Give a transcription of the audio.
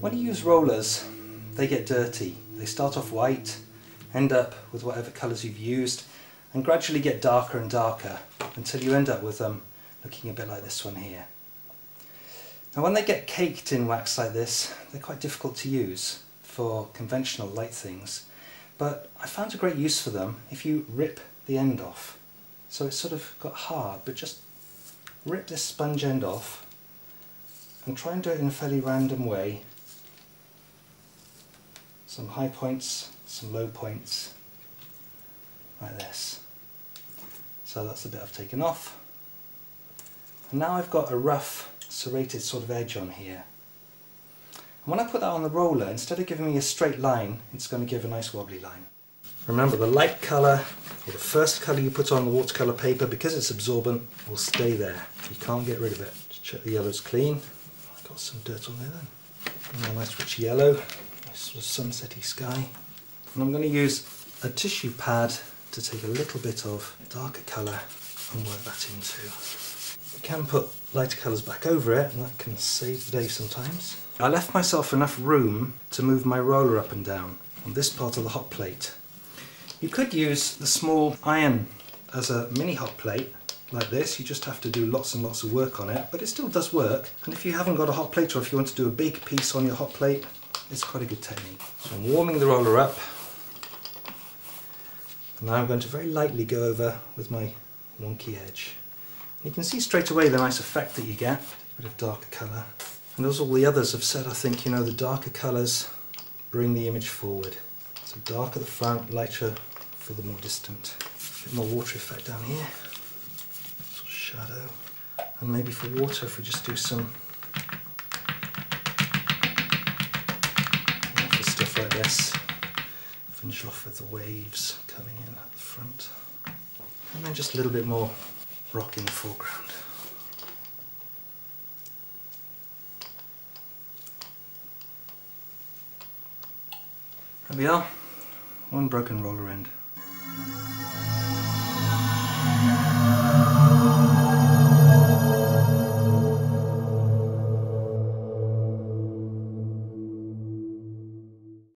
When you use rollers, they get dirty. They start off white, end up with whatever colours you've used, and gradually get darker and darker until you end up with them looking a bit like this one here. Now when they get caked in wax like this, they're quite difficult to use for conventional light things, but I found a great use for them if you rip the end off. So it's sort of got hard, but just rip this sponge end off and try and do it in a fairly random way. Some high points, some low points, like this. So that's the bit I've taken off. And now I've got a rough serrated sort of edge on here. And when I put that on the roller, instead of giving me a straight line, it's going to give a nice wobbly line. Remember the light colour, or the first colour you put on the watercolour paper, because it's absorbent, will stay there. You can't get rid of it. Just check the yellow's clean. I've got some dirt on there then. nice rich yellow, sort of sunsetty sky. And I'm going to use a tissue pad to take a little bit of darker colour and work that into. You can put lighter colours back over it and that can save the day sometimes. I left myself enough room to move my roller up and down on this part of the hot plate. You could use the small iron as a mini hot plate like this, you just have to do lots and lots of work on it, but it still does work. And if you haven't got a hot plate or if you want to do a big piece on your hot plate, it's quite a good technique. So I'm warming the roller up. And now I'm going to very lightly go over with my wonky edge. You can see straight away the nice effect that you get, a bit of darker colour. And as all the others have said, I think, you know, the darker colours bring the image forward. So darker the front, lighter for the more distant. A bit more water effect down here. shadow. And maybe for water, if we just do some like this. Finish off with the waves coming in at the front. And then just a little bit more rock in the foreground. There we are, one broken roller end.